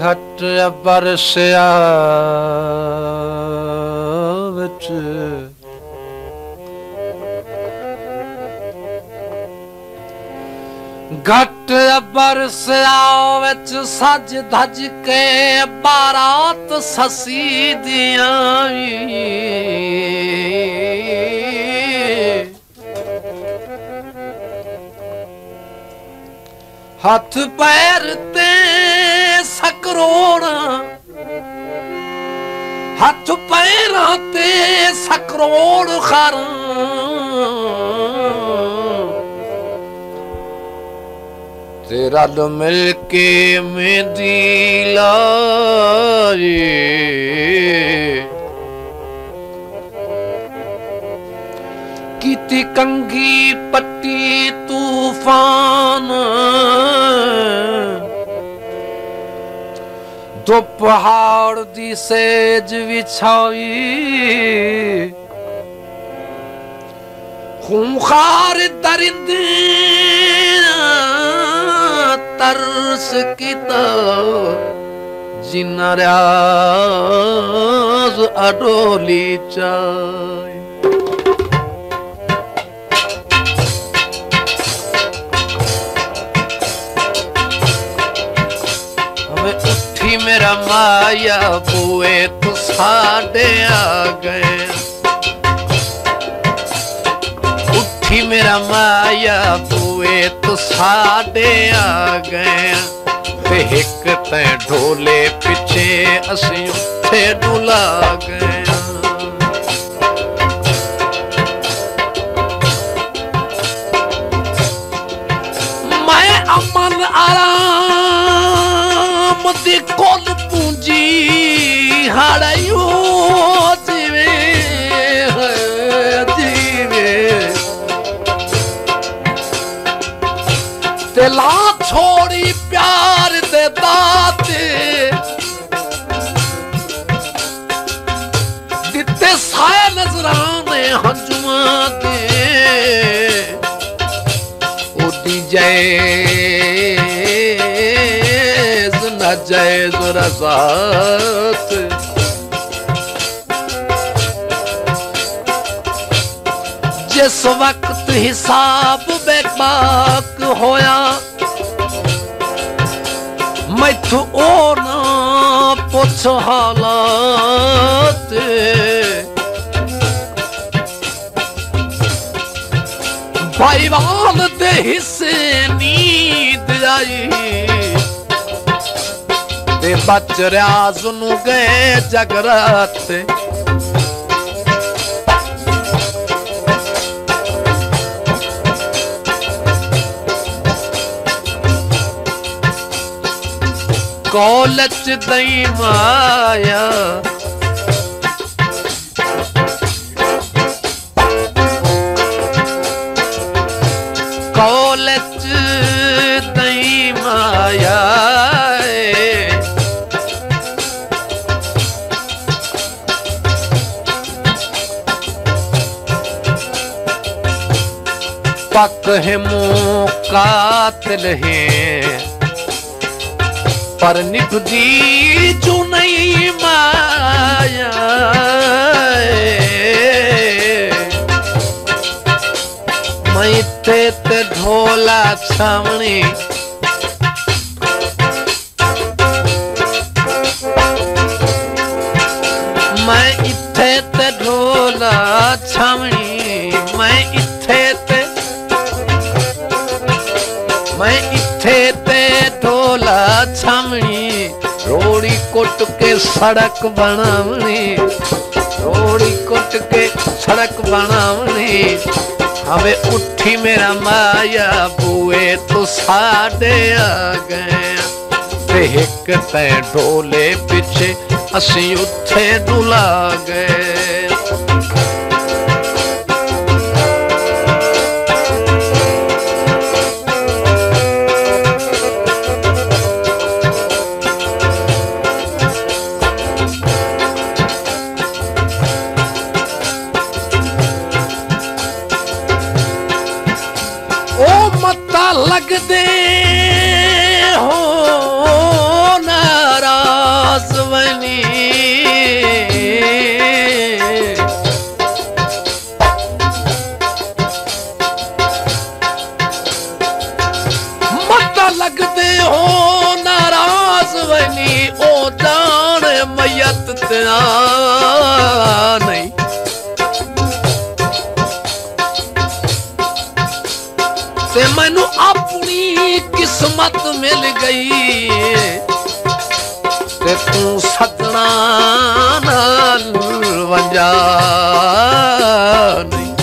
ਘਟ ਬਰਸਿਆ ਵਿੱਚ। ਘਟ ਬਰਸਿਆ ਵਿੱਚ ਸੱਜ ਧੱਜ ਕੇ ਬਾਰਾਤ ਸਸੀ ਦੀਆਂ ਹੱਥ ਪੈਰ हथ पैर ते सकरोड़ खर तेरा लो मिलके में दिला किती कंगी पट्टी तूफान तो पहाड़ दिसेज बिछाई खूंखार दरिंद तरस कित जिनराज अडोली चाय। ਉੱਠੀ ਮੇਰਾ ਮਾਇਆ ਬੂਏ ਤੂੰ ਸਾਡੇ ਆ ਗਏ ਉੱਠੀ ਮੇਰਾ ਮਾਇਆ ਬੂਏ ਤੂੰ ਸਾਡੇ ਆ ਗਏ ਤੇ ਇੱਕ ਤੈ ਢੋਲੇ ਪਿੱਛੇ ਅਸੀਂ ਉੱਥੇ ਡੁਲਾ ਗਏ ਮੈਂ ਅਮਨ ਆਰਾਮ सजर में हज़ूम उन जय सुर ਹੰਝੂਆਂ ਵਕਤ ਹਿਸਾਬ ਬੇਬਾਕ ਹੋਇਆ, ਮੈਥੋਂ ਉਹ ਨਾ ਪੁੱਛ ਹਾਲਾਤ। ਭਾਈਵਾਲ ਦੇ ਹਿੱਸੇ ਨੀਂਦ ਆਈ, ਤੇ ਬਚ ਰਿਆਜ਼ ਨੂੰ ਗਏ ਜਗਰਾਤ। कौलच दई माया। कौलच दई माया। पक है मुँह कातल है। पर निभदी जो नहीं माया। मैं ते ढोला सामने मैं इथे ते ढोला छावनी। मैं इथे ते मैं इथे ते वाला छावनी रोड़ी कुट के सड़क बनावनी रोड़ी कुट के सड़क बनावनी हमें उठी मेरा माया बुए तो साडे आ गए ते हिक डोले पीछे असी उथे डुला गए ਲੱਗਦੇ ਹੋ ਨਾਰਾਸ ਵਨੀ। ਮੱਤਾ ਲੱਗਦੇ ਹੋ ਨਾਰਾਸ ਵਨੀ ਉਹ ਜਾਣ ਮਯਤ ਤਿਆ ਨਹੀਂ। नहीं ते मैनू अपनी किस्मत मिल गई। ते तू सजना नहीं।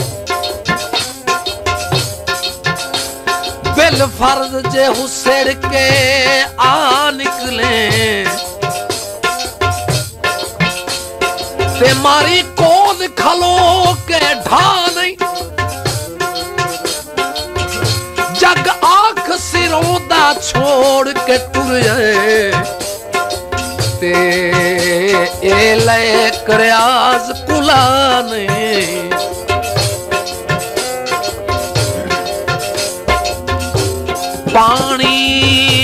बिल फ़र्ज़ जे हुसड़ के आ निकले। ते मारी कोद खलो के आख छोड़ के टुर ते करयाज कुलान पानी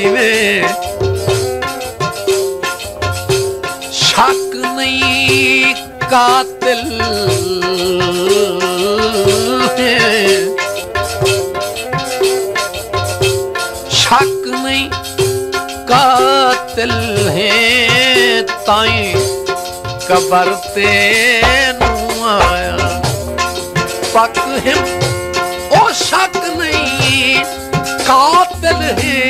जीवे शक नहीं कातिल शक नहीं कातिल है ताई कबर ते आया पक है ओ शक नहीं कातिल है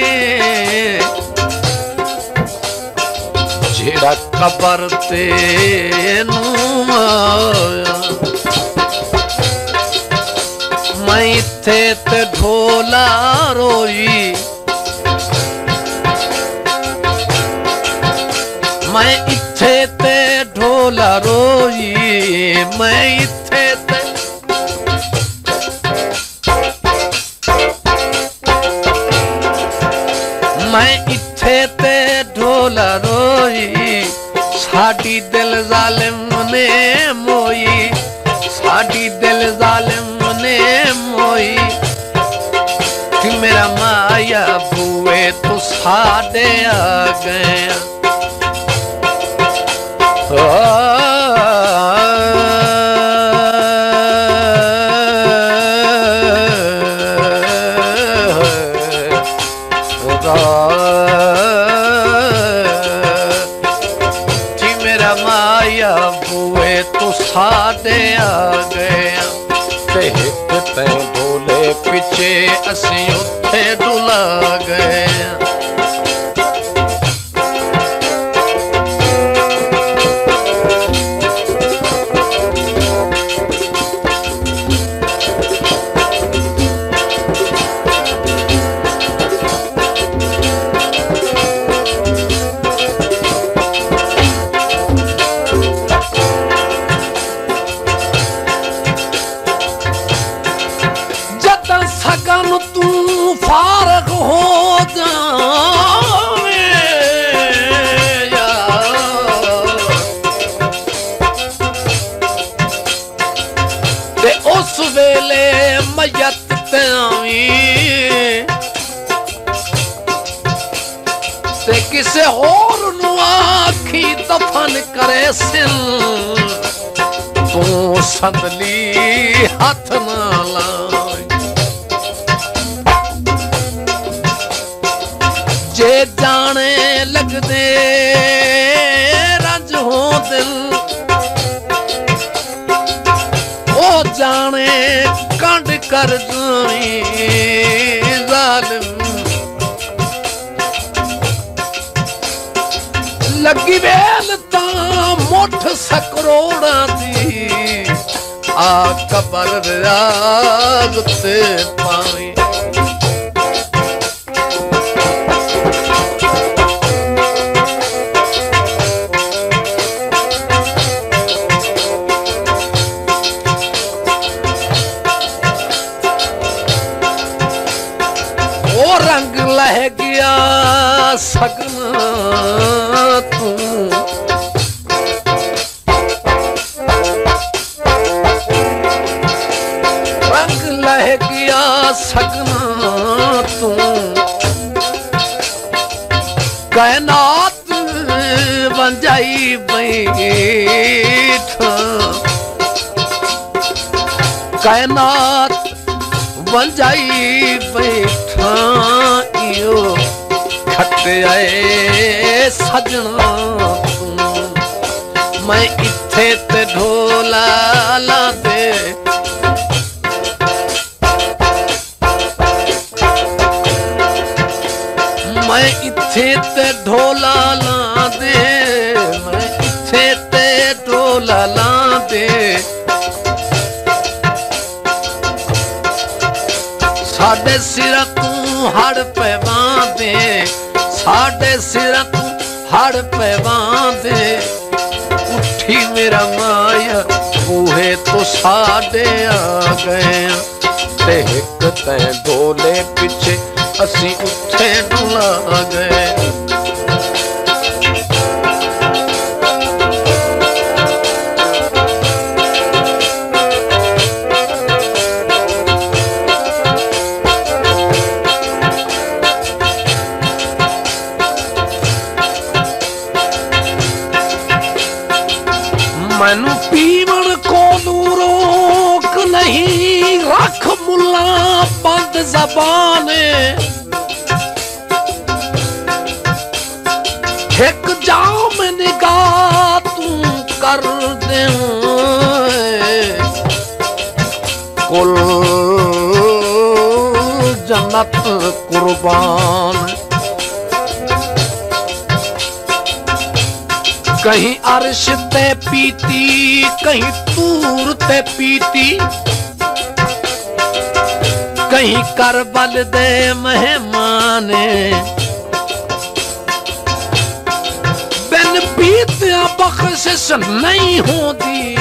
जेड़ा कबर ते नू आया मैं इथे ते ढोला रोई मैं इथे ते ढोला रोई मैं इथे ते ਮੈਂ ਇੱਥੇ ਤੇ ਢੋਲ ਰੋਈ ਸਾਡੀ ਦਿਲ ਜ਼ਾਲਿਮ ਨੇ ਮੋਈ ਸਾਡੀ ਦਿਲ ਜ਼ਾਲਿਮ ਨੇ ਮੋਈ ਕਿ ਮੇਰਾ ਮਾਇਆ ਬੂਏ ਤੂੰ ਸਾਡੇ ਆ ਗਏ ਜੀ ਮਾਇਆ ਬੂਏ, ਤੂੰ ਸਾਡੇ ਆ ਗਿਆ ਤੇ ਹਿੱਕ ਤੈ ਬੋਲੇ, ਪਿੱਛੇ ਅਸੀਂ ਉੱਥੇ ਡੁਲਾ ਗਏ। ਹੱਥ ਨਾ ਜੇ ਜਾਣੇ ਲੱਗਦੇ ਰੰਜ ਹੋ ਦਿਲ, ਉਹ ਜਾਣੇ ਕੰਡ ਕਰ ਜਾਈ ਜ਼ਾਲਿਮ। ਲੱਗੀ ਵੇਲ ਤਾਂ ਮੁੱਠ ਸਕਰੋੜਾਂ ਦੀ। कबर राज से पाए। कैनात बन जाई बैठ। कैनात बन जाई बैठा। इयो आए सजना। मैं इथे ते ढोला ला दे ਢੋਲਾ ਲਾਂਦੇ ਮੈਂ ਛੇਤੇ ਢੋਲਾ ਲਾਂਦੇ। ਸਾਡੇ ਸਿਰਾਂ ਤੋਂ ਹੜ ਪੈਵਾਂਦੇ, ਸਾਡੇ ਸਿਰਾਂ ਤੋਂ ਹੜ ਪੈਵਾਂਦੇ। ਉੱਠੀ ਮੇਰਾ ਮਾਇਆ, ਬੂਹੇ ਤੋਂ ਸਾਡੇ ਆ ਗਏ ਤੇ ਇੱਕ ਤੈ ਢੋਲੇ ਪਿੱਛੇ ਅਸੀਂ ਉੱਥੇ ਢੁਲਾ ਗਏ। कुल जन्नत कुर्बान। कहीं अरश ते पीती, कहीं तूर ते पीती। कहीं करबल दे मेहमाने। बिन पीत बख्शिश नहीं होती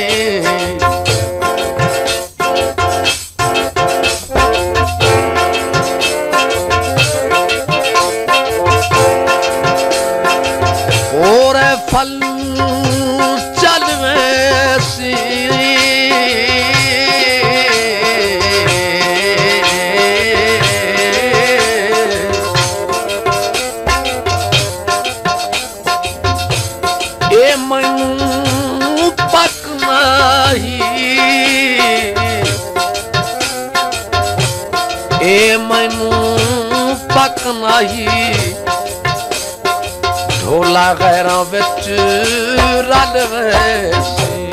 ਪਕਣਾ ਢੋਲਾ ਗੈਰਾਂ ਵਿੱਚ ਰਲ ਵੈਸੀ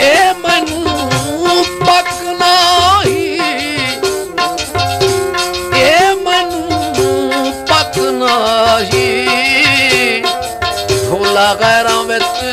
ਇਹ ਮੈਨੂੰ ਪਕਣਾ ਹੀ ਇਹ ਮੈਨੂੰ ਪਕਣਾ ਹੀ ਢੋਲਾ ਗੈਰਾਂ ਵਿੱਚ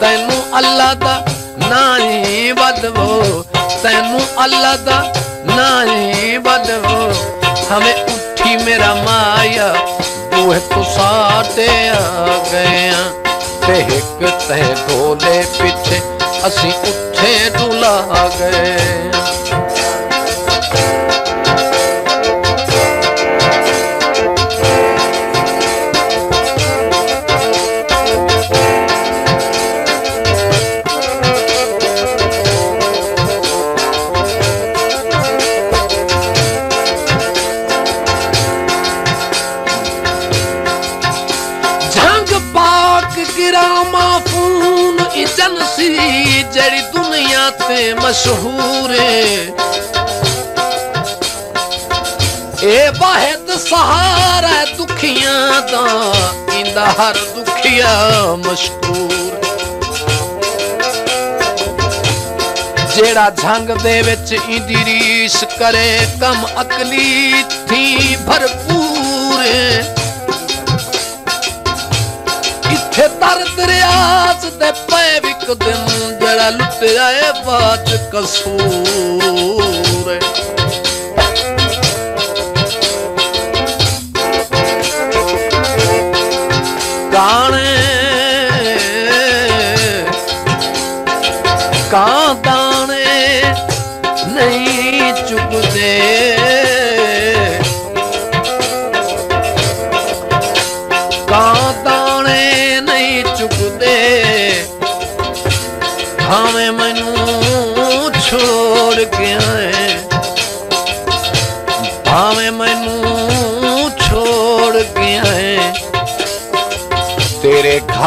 ਤੈਨੂੰ ਅੱਲਾ ਦਾ ਨਾਂ ਹੀ ਬਦਵੋ ਤੈਨੂੰ ਅੱਲਾ ਦਾ ਨਾਂ ਹੀ ਬਦਵੋ ਹਮੇ ਉੱਠੀ ਮੇਰਾ ਮਾਇਆ ਬੂਹੇ ਤੋਂ ਸਾਡੇ ਆ ਗਏ ਆਂ ਤੇ ਇੱਕ ਤੈ ਢੋਲੇ ਪਿੱਛੇ ਅਸੀਂ ਇਜਨ ਜਿਹੜੀ ਦੁਨੀਆ ਤੇ ਮਸ਼ਹੂਰ ਏ। ਇਹ ਵਾਹਿਦ ਸਹਾਰਾ ਦੁਖੀਆਂ ਦਾ, ਇੰਦਾ ਹਰ ਦੁਖੀਆ ਮਸ਼ਕੂਰ। ਜਿਹੜਾ ਝੰਗ ਦੇ ਵਿੱਚ ਇੰਦੀ ਰੀਸ ਕਰੇ, ਕਮ ਅਕਲੀ ਥੀ ਭਰਪੂਰ ਇੱਥੇ ਤਰ ਦਰਿਆਸ ਤੇ ਪੈ ਵਿਕ ਦਿਨ ਜਿਹੜਾ ਲੁੱਟਿਆ ਏ ਬਾਤ ਕਸੂਰ।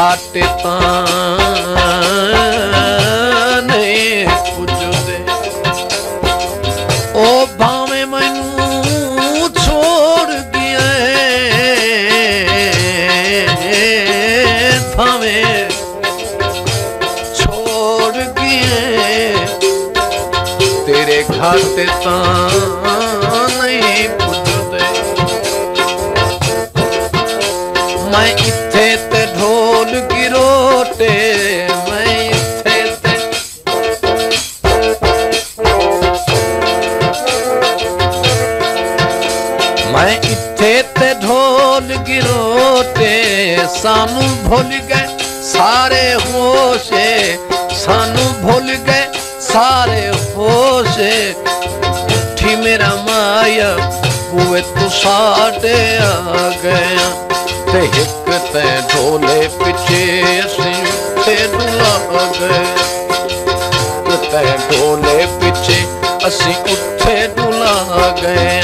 ਤੇਰੇ ਘਾਟੇ ਤਾਂ ਨਹੀਂ ਪੁੱਜਦੇ ਉਹ ਭਾਵੇਂ ਮੈਨੂੰ ਛੋੜ ਗਿਆ ਭਾਵੇਂ ਛੋੜ ਗਿਆ ਤੇਰੇ ਘਾਟੇ ਤਾਂ ਨਹੀਂ ਪੁੱਜਦੇ ਮੈਂ ਸਾਨੂੰ ਭੁੱਲ ਗਏ, ਸਾਰੇ ਹੋਸ਼ੇ ਸਾਨੂੰ ਭੁੱਲ ਗਏ, ਸਾਰੇ ਹੋਸ਼ੇ ਉੱਠੀ ਮੇਰਾ ਮਾਇਆ ਉਹ ਤੂੰ ਸਾਡੇ ਆ ਗਿਆ। ਤੇ ਇੱਕ ਤੇ ਢੋਲੇ ਪਿੱਛੇ ਅਸੀਂ ਤੇ ਦੁਲਾ ਗਏ। ਤੇ ਢੋਲੇ ਪਿੱਛੇ ਅਸੀਂ ਉੱਥੇ ਡੁਲਾ ਗਏ।